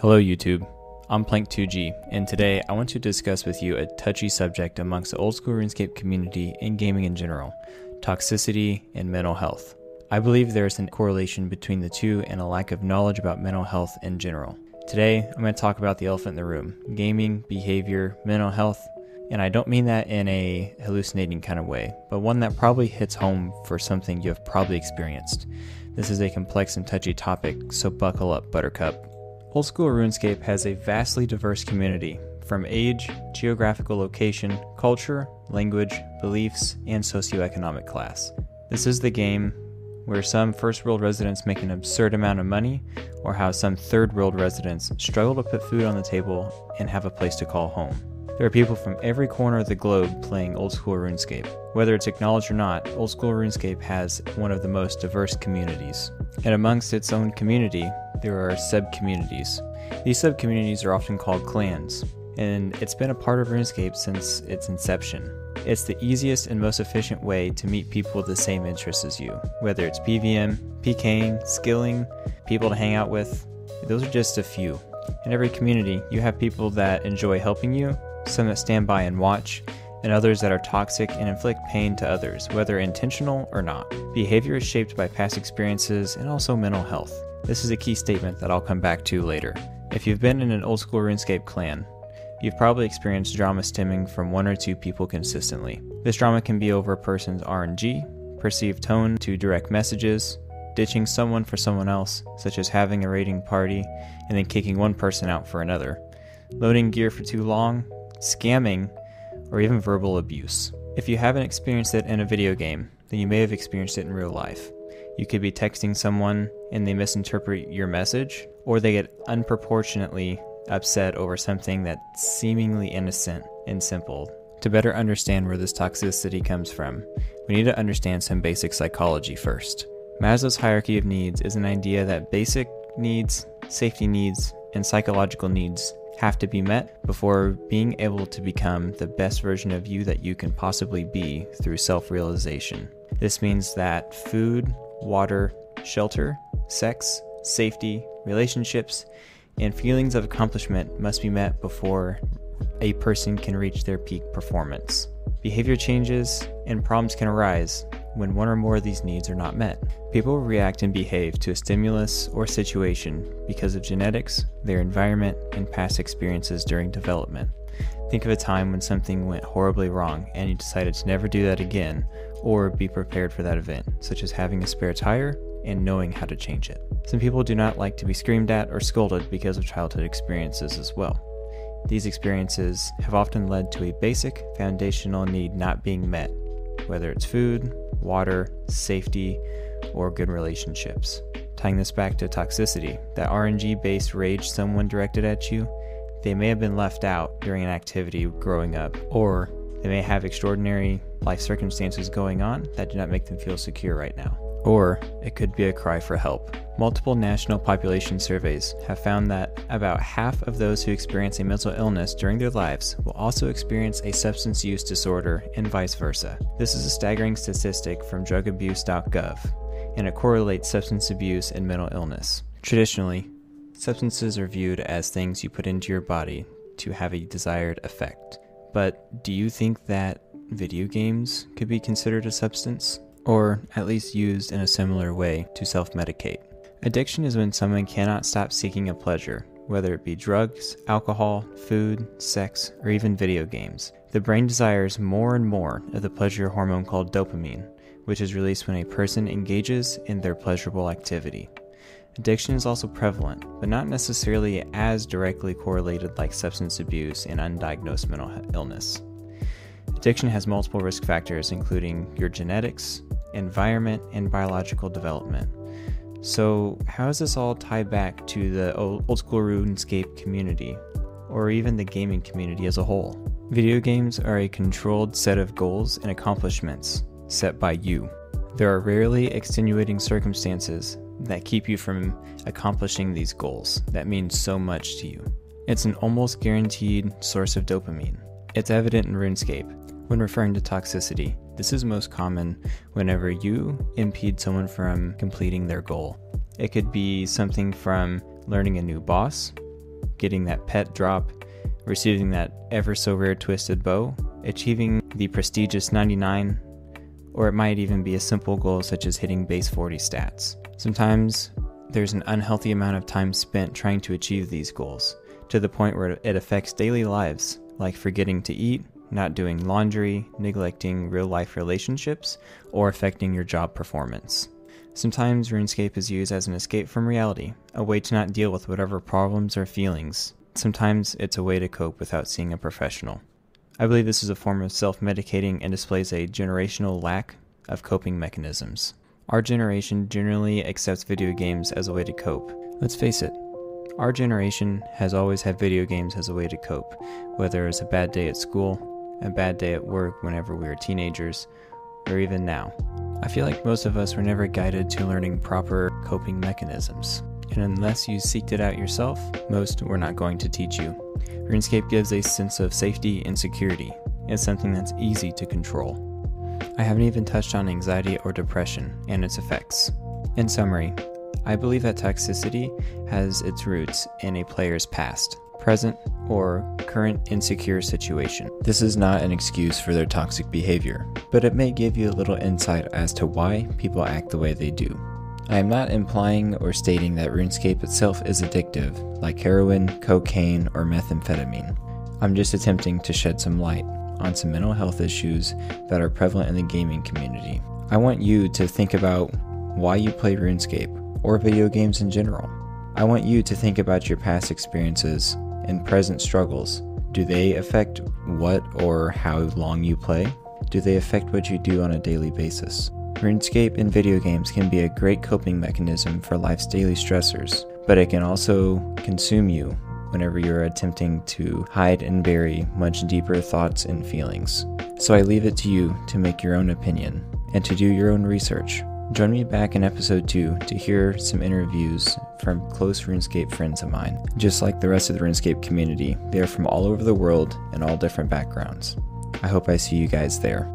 Hello, YouTube. I'm Plank2G, and today I want to discuss with you a touchy subject amongst the old school RuneScape community and gaming in general toxicity and mental health. I believe there is a correlation between the two and a lack of knowledge about mental health in general. Today, I'm going to talk about the elephant in the room gaming, behavior, mental health, and I don't mean that in a hallucinating kind of way, but one that probably hits home for something you have probably experienced. This is a complex and touchy topic, so buckle up, Buttercup. Old School RuneScape has a vastly diverse community, from age, geographical location, culture, language, beliefs, and socioeconomic class. This is the game where some first world residents make an absurd amount of money, or how some third world residents struggle to put food on the table and have a place to call home. There are people from every corner of the globe playing Old School RuneScape. Whether it's acknowledged or not, Old School RuneScape has one of the most diverse communities. And amongst its own community, there are sub communities. These sub communities are often called clans, and it's been a part of RuneScape since its inception. It's the easiest and most efficient way to meet people with the same interests as you, whether it's PVM, PKing, skilling, people to hang out with. Those are just a few. In every community, you have people that enjoy helping you, some that stand by and watch, and others that are toxic and inflict pain to others, whether intentional or not. Behavior is shaped by past experiences and also mental health. This is a key statement that I'll come back to later. If you've been in an old school RuneScape clan, you've probably experienced drama stemming from one or two people consistently. This drama can be over a person's RNG, perceived tone to direct messages, ditching someone for someone else, such as having a raiding party and then kicking one person out for another, loading gear for too long, scamming, or even verbal abuse. If you haven't experienced it in a video game, then you may have experienced it in real life. You could be texting someone and they misinterpret your message, or they get unproportionately upset over something that's seemingly innocent and simple. To better understand where this toxicity comes from, we need to understand some basic psychology first. Maslow's hierarchy of needs is an idea that basic needs, safety needs, and psychological needs have to be met before being able to become the best version of you that you can possibly be through self realization. This means that food, water, shelter, sex, safety, relationships, and feelings of accomplishment must be met before a person can reach their peak performance. Behavior changes and problems can arise when one or more of these needs are not met. People react and behave to a stimulus or situation because of genetics, their environment, and past experiences during development. Think of a time when something went horribly wrong and you decided to never do that again or be prepared for that event, such as having a spare tire and knowing how to change it. Some people do not like to be screamed at or scolded because of childhood experiences as well. These experiences have often led to a basic foundational need not being met, whether it's food, water, safety, or good relationships. Tying this back to toxicity, that RNG based rage someone directed at you, they may have been left out during an activity growing up, or they may have extraordinary life circumstances going on that do not make them feel secure right now. Or it could be a cry for help. Multiple national population surveys have found that about half of those who experience a mental illness during their lives will also experience a substance use disorder and vice versa. This is a staggering statistic from drugabuse.gov, and it correlates substance abuse and mental illness. Traditionally, substances are viewed as things you put into your body to have a desired effect. But do you think that video games could be considered a substance? Or at least used in a similar way to self medicate? Addiction is when someone cannot stop seeking a pleasure, whether it be drugs, alcohol, food, sex, or even video games. The brain desires more and more of the pleasure hormone called dopamine, which is released when a person engages in their pleasurable activity. Addiction is also prevalent, but not necessarily as directly correlated like substance abuse and undiagnosed mental illness. Addiction has multiple risk factors, including your genetics, environment, and biological development. So, how does this all tie back to the old school RuneScape community, or even the gaming community as a whole? Video games are a controlled set of goals and accomplishments set by you. There are rarely extenuating circumstances that keep you from accomplishing these goals that mean so much to you. It's an almost guaranteed source of dopamine. It's evident in RuneScape when referring to toxicity. This is most common whenever you impede someone from completing their goal. It could be something from learning a new boss, getting that pet drop, receiving that ever so rare twisted bow, achieving the prestigious 99, or it might even be a simple goal such as hitting base 40 stats. Sometimes there's an unhealthy amount of time spent trying to achieve these goals, to the point where it affects daily lives, like forgetting to eat, not doing laundry, neglecting real life relationships, or affecting your job performance. Sometimes RuneScape is used as an escape from reality, a way to not deal with whatever problems or feelings. Sometimes it's a way to cope without seeing a professional. I believe this is a form of self medicating and displays a generational lack of coping mechanisms. Our generation generally accepts video games as a way to cope. Let's face it, our generation has always had video games as a way to cope, whether it's a bad day at school, a bad day at work whenever we were teenagers, or even now. I feel like most of us were never guided to learning proper coping mechanisms. And unless you seeked it out yourself, most were not going to teach you. RuneScape gives a sense of safety and security. It's something that's easy to control. I haven't even touched on anxiety or depression and its effects. In summary, I believe that toxicity has its roots in a player's past, present, or current insecure situation. This is not an excuse for their toxic behavior, but it may give you a little insight as to why people act the way they do. I am not implying or stating that RuneScape itself is addictive, like heroin, cocaine, or methamphetamine. I'm just attempting to shed some light on some mental health issues that are prevalent in the gaming community. I want you to think about why you play RuneScape or video games in general. I want you to think about your past experiences and present struggles. Do they affect what or how long you play? Do they affect what you do on a daily basis? RuneScape and video games can be a great coping mechanism for life's daily stressors, but it can also consume you whenever you're attempting to hide and bury much deeper thoughts and feelings. So I leave it to you to make your own opinion and to do your own research. Join me back in episode 2 to hear some interviews from close RuneScape friends of mine. Just like the rest of the RuneScape community, they are from all over the world and all different backgrounds. I hope I see you guys there.